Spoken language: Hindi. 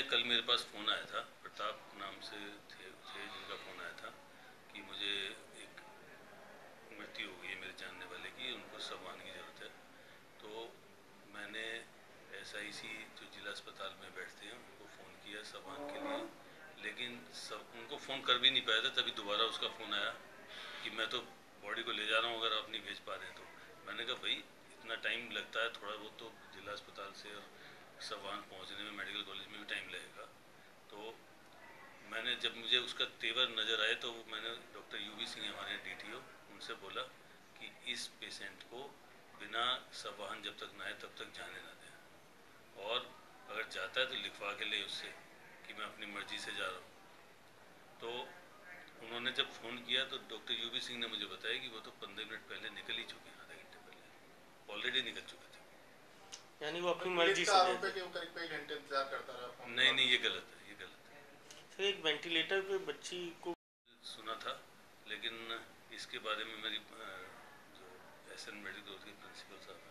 पास फ़ोन आया था, प्रताप नाम से थे थे जिनका फ़ोन आया था, कि मुझे एक मृत्यु हो गई मेरे जानने वाले की, उनको सम्मान की ज़रूरत है। तो मैंने एस आई सी जो जिला अस्पताल में बैठते हैं, उनको फ़ोन किया सम्मान के लिए, लेकिन सब, उनको फ़ोन कर भी नहीं पाया था, तभी दोबारा उसका फ़ोन आया, कि मैं तो बॉडी को ले जा रहा हूँ, अगर आप नहीं भेज पा रहे तो। मैंने कहा, भाई, इतना टाइम लगता है, थोड़ा बहुत तो जिला अस्पताल से और सवान पहुँचने में मेडिकल कॉलेज में भी टाइम लगेगा तो मैंने जब मुझे उसका तेवर नज़र आए तो मैंने डॉक्टर यू सिंह हमारे डी उनसे बोला कि इस पेशेंट को बिना सवाहन जब तक ना आए तब तक जाने ना दें। और अगर जाता है तो लिखवा के ले उससे कि मैं अपनी मर्ज़ी से जा रहा हूँ। तो उन्होंने जब फ़ोन किया तो डॉक्टर यू सिंह ने मुझे बताया कि वो तो पंद्रह मिनट पहले निकल ही चुके हैं आधे घंटे पहले। ऑलरेडी निकल चुके थे। यानी वो अपनी मर्ज़ी से आरोप कि वो करीब घंटे इंतज़ार करता रहा। नहीं नहीं ये गलत है। सर एक वेंटिलेटर पे बच्ची को सुना था, लेकिन इसके बारे में मेरी जो एस एन मेडिकल प्रिंसिपल साहब